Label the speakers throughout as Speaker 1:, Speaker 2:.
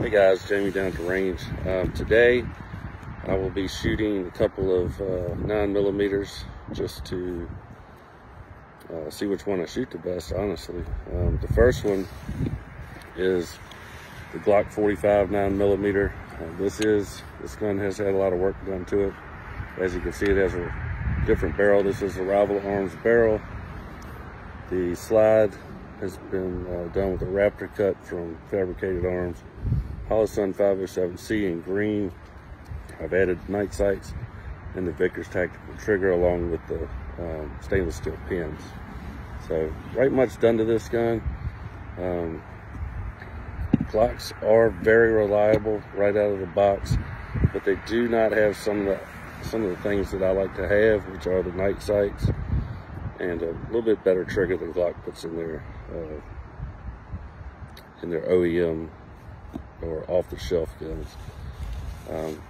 Speaker 1: Hey guys, Jamie down at the range. Um, today I will be shooting a couple of uh, 9 millimeters just to uh, see which one I shoot the best, honestly. Um, the first one is the Glock 45 9 millimeter. Uh, this is, this gun has had a lot of work done to it. As you can see, it has a different barrel. This is a Rival Arms barrel. The slide has been uh, done with a Raptor cut from Fabricated Arms. Holosun 507C in green. I've added night sights and the Vickers tactical trigger along with the um, stainless steel pins. So right much done to this gun. Um, Glocks are very reliable right out of the box, but they do not have some of the some of the things that I like to have, which are the night sights and a little bit better trigger than Glock puts in their uh, in their OEM or off-the-shelf guns. Um,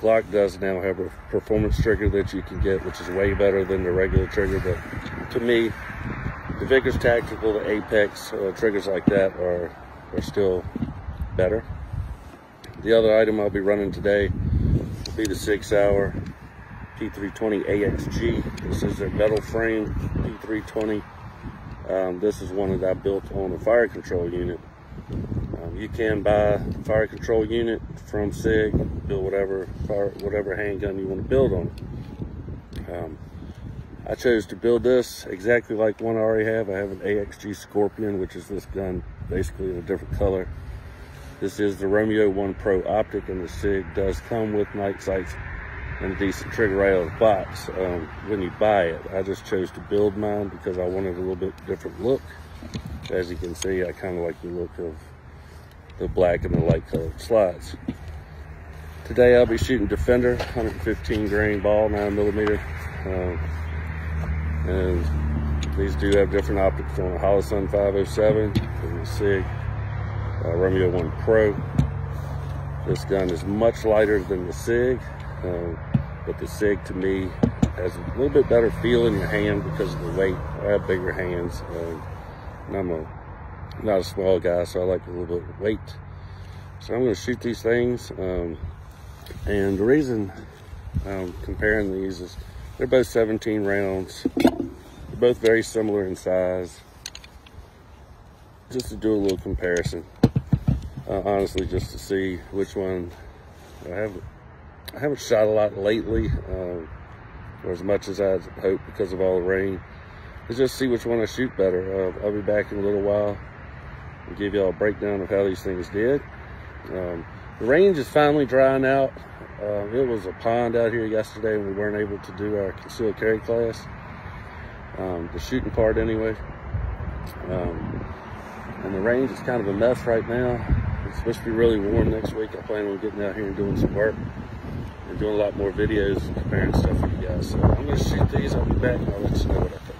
Speaker 1: Glock does now have a performance trigger that you can get, which is way better than the regular trigger. But to me, the Vickers Tactical, the Apex uh, triggers like that are are still better. The other item I'll be running today will be the Sig Sauer P320 AXG. This is their metal frame P320. Um, this is one that I built on a fire control unit. You can buy fire control unit from SIG, build whatever fire, whatever handgun you want to build on. Um, I chose to build this exactly like one I already have. I have an AXG Scorpion, which is this gun basically in a different color. This is the Romeo 1 Pro Optic, and the SIG does come with night sights and a decent trigger out of the box um, when you buy it. I just chose to build mine because I wanted a little bit different look. As you can see, I kind of like the look of the black and the light colored slides. Today I'll be shooting Defender, 115 grain ball, 9 millimeter. Um, and these do have different optics on a Holosun 507 and the SIG uh, Romeo 1 Pro. This gun is much lighter than the SIG. Um, but the SIG to me has a little bit better feel in your hand because of the weight. I have bigger hands um, and I'm a, not a small guy, so I like a little bit of weight. So I'm gonna shoot these things. Um, and the reason I'm comparing these is they're both 17 rounds. They're both very similar in size. Just to do a little comparison. Uh, honestly, just to see which one I haven't, I haven't shot a lot lately, um, or as much as I'd hoped because of all the rain. Let's just see which one I shoot better. Uh, I'll be back in a little while and give y'all a breakdown of how these things did. Um, the range is finally drying out. Uh, it was a pond out here yesterday and we weren't able to do our concealed carry class. Um, the shooting part anyway. Um, and the range is kind of a mess right now. It's supposed to be really warm next week. I plan on getting out here and doing some work and doing a lot more videos and comparing stuff for you guys. So I'm to shoot these. I'll be back and I'll let you know what I think.